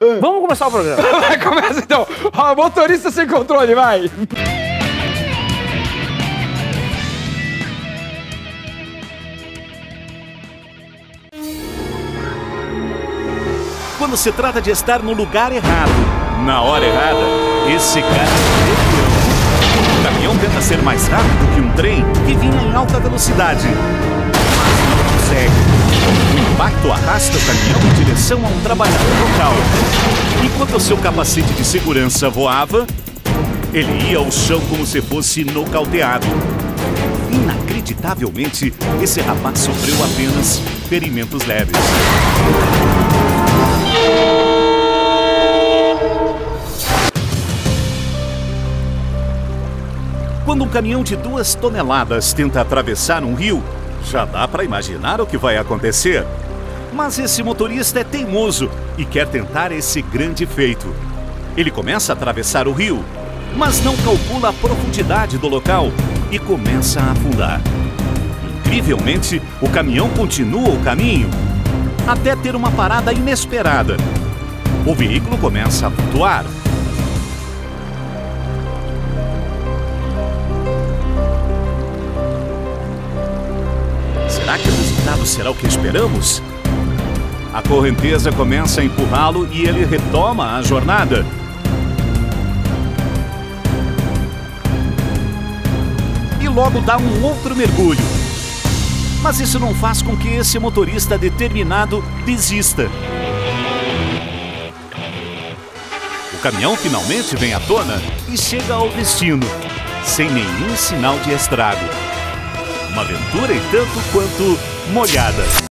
Vamos começar o programa. Vai, começa então. Ó, motorista sem controle, vai. Quando se trata de estar no lugar errado, na hora errada, esse cara é campeão. O caminhão tenta ser mais rápido que um trem que vinha em alta velocidade. Arrasta o caminhão em direção a um trabalhador local. Enquanto seu capacete de segurança voava, ele ia ao chão como se fosse nocauteado. Inacreditavelmente, esse rapaz sofreu apenas ferimentos leves. Quando um caminhão de duas toneladas tenta atravessar um rio, já dá para imaginar o que vai acontecer. Mas esse motorista é teimoso e quer tentar esse grande feito. Ele começa a atravessar o rio, mas não calcula a profundidade do local e começa a afundar. Incrivelmente, o caminhão continua o caminho até ter uma parada inesperada. O veículo começa a flutuar. Será que o resultado será o que esperamos? A correnteza começa a empurrá-lo e ele retoma a jornada. E logo dá um outro mergulho. Mas isso não faz com que esse motorista determinado desista. O caminhão finalmente vem à tona e chega ao destino, sem nenhum sinal de estrago. Uma aventura e tanto quanto molhada.